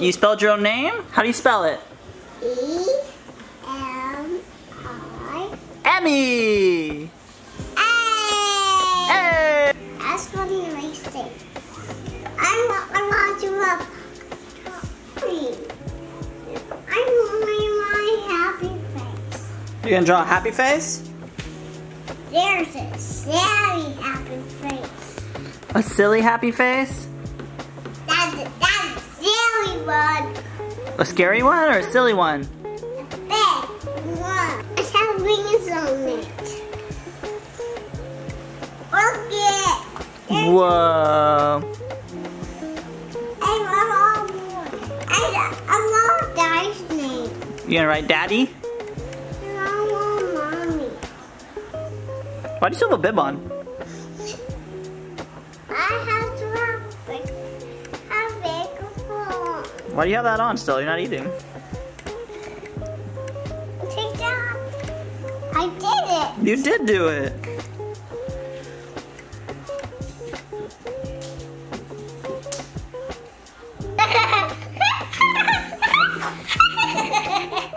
You spelled your own name? How do you spell it? E M I Emmy! A. Hey! That's what he likes to say. I want, I want to love. I want my happy face. You gonna draw a happy face? There's a silly happy face. A silly happy face? One. A scary one or a silly one? A big one. It has wings on it. Look it. There's Whoa. I love all I, I love Daddy's name. You gonna write daddy? I love Mommy. Why do you still have a bib on? Why do you have that on still? You're not eating. Take that. I did it. You did do it.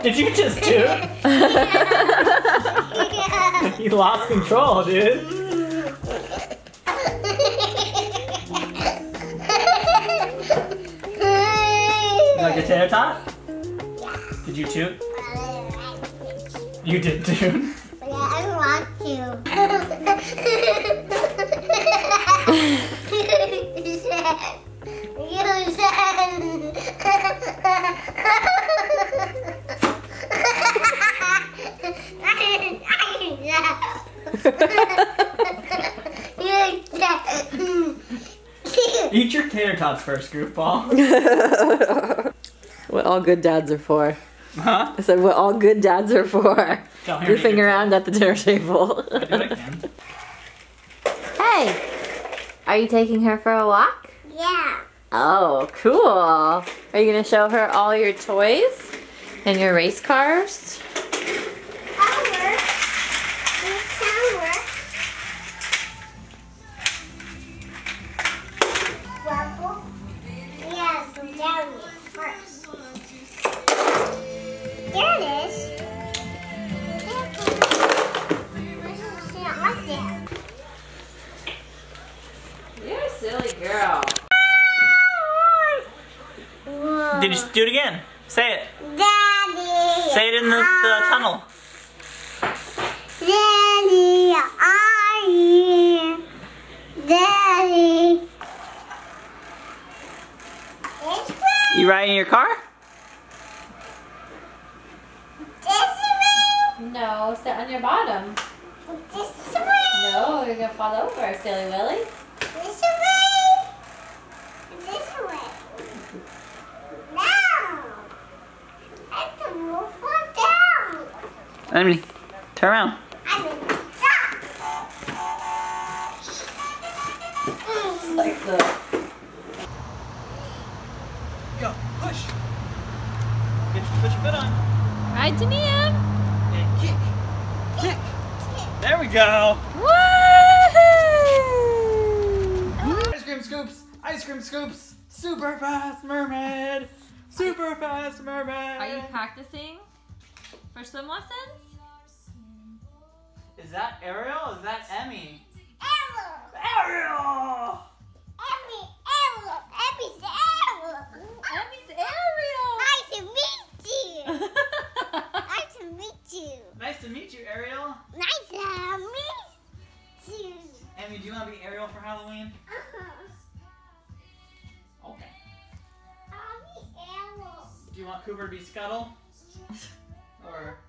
Did you just do it? You lost control, dude. Tater tot? Yeah. Did you toot? You did toot. Yeah, I want to. Eat your tater tots first, goofball. what all good dads are for. Huh? I said what all good dads are for. Tell Goofing around at the dinner table. Do it again. hey, are you taking her for a walk? Yeah. Oh, cool. Are you gonna show her all your toys and your race cars? Silly girl. Whoa. Did you do it again? Say it. Daddy. Say it in the, the ah. tunnel. Daddy, are you? Daddy. This way. You riding in your car? This way. No, sit on your bottom. This way. No, you're gonna fall over, silly Willy. This way. This way. No. I have to move one down. Emily, turn around. I'm in the top. Like the Go, push. Get your, put your foot on. ride to me, Em. And kick. Kick. There we go. Woohoo! Ice cream scoops. Ice cream scoops. Super fast mermaid. Super fast mermaid. Are you practicing for swim lessons? Is that Ariel? Is that Emmy? Arrow. Ariel! Emmy, Arrow. Emmy's Arrow. Emmy's Ariel. Nice to meet you. Nice to meet you. Nice to meet you, Ariel. Nice to meet you. Emmy, do you want to be Ariel for Halloween? Uh-huh. Okay. I'll be Arrow. Do you want Cooper to be Scuttle? or